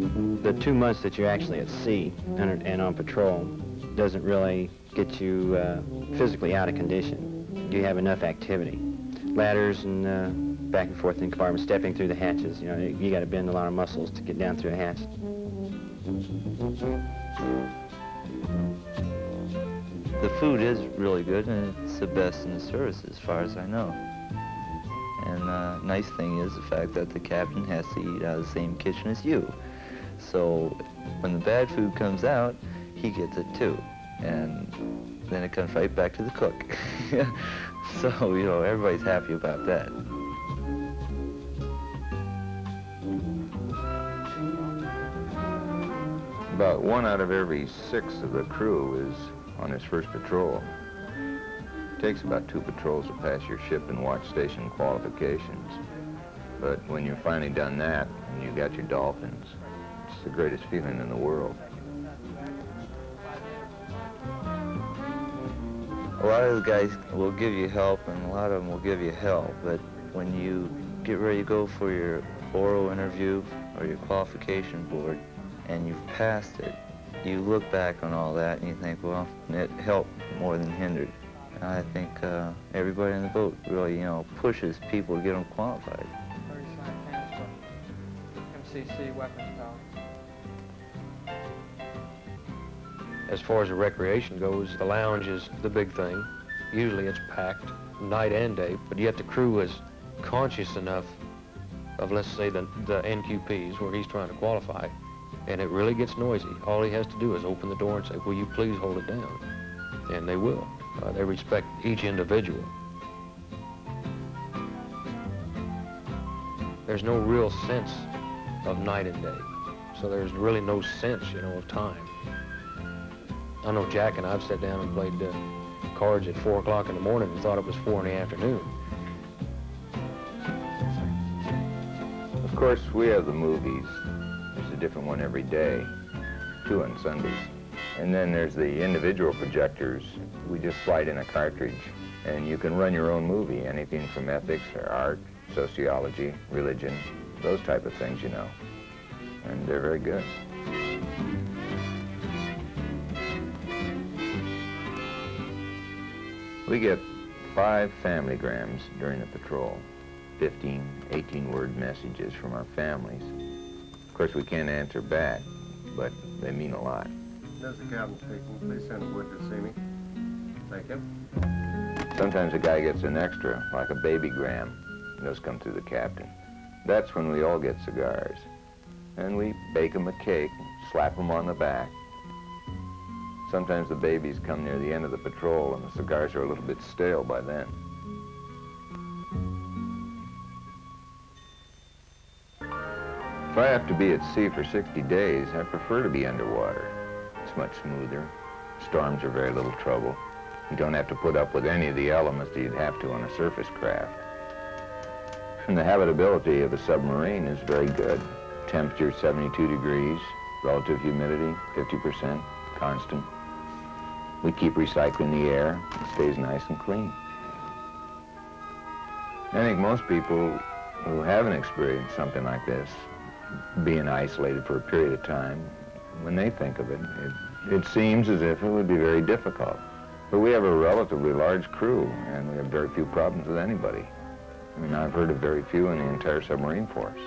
The two months that you're actually at sea and, on patrol doesn't really get you uh, physically out of condition. You have enough activity. Ladders and uh, back and forth in compartments, stepping through the hatches. You know, you got to bend a lot of muscles to get down through a hatch. The food is really good, and it's the best in the service as far as I know. And uh, nice thing is the fact that the captain has to eat out of the same kitchen as you. So when the bad food comes out, he gets it too. And then it comes right back to the cook. so, you know, everybody's happy about that. About one out of every six of the crew is on his first patrol. It takes about two patrols to pass your ship and watch station qualifications. But when you're finally done that and you got your dolphins, it's the greatest feeling in the world. A lot of the guys will give you help and a lot of them will give you help, but when you get ready to go for your oral interview or your qualification board and you've passed it, you look back on all that and you think, well, it helped more than hindered. And I think uh, everybody in the boat really, you know, pushes people to get them qualified. MCC weapons power. As far as the recreation goes, the lounge is the big thing. Usually it's packed night and day, but yet the crew is conscious enough of, let's say, the, the NQPs where he's trying to qualify, and it really gets noisy. All he has to do is open the door and say, will you please hold it down? And they will. Uh, they respect each individual. There's no real sense of night and day. So there's really no sense, you know, of time. I know Jack and I've sat down and played uh, cards at 4 o'clock in the morning and thought it was 4 in the afternoon. Of course, we have the movies. There's a different one every day, two on Sundays. And then there's the individual projectors. We just slide in a cartridge, and you can run your own movie, anything from ethics or art, sociology, religion, those type of things, you know. And they're very good. We get five family grams during the patrol, 15, 18-word messages from our families. Of course, we can't answer back, but they mean a lot. Is the captain speaking. Please send Wood to see me. Thank you. Sometimes a guy gets an extra, like a baby gram. Those come through the captain. That's when we all get cigars. And we bake 'em a cake, slap 'em on the back. Sometimes the babies come near the end of the patrol and the cigars are a little bit stale by then. If I have to be at sea for 60 days, I prefer to be underwater. It's much smoother. Storms are very little trouble. You don't have to put up with any of the elements that you'd have to on a surface craft. And the habitability of a submarine is very good. Temperature 72 degrees, relative humidity 50%, constant. We keep recycling the air. It stays nice and clean. I think most people who haven't experienced something like this, being isolated for a period of time, when they think of it, it, it seems as if it would be very difficult. But we have a relatively large crew, and we have very few problems with anybody. I mean, I've heard of very few in the entire submarine force.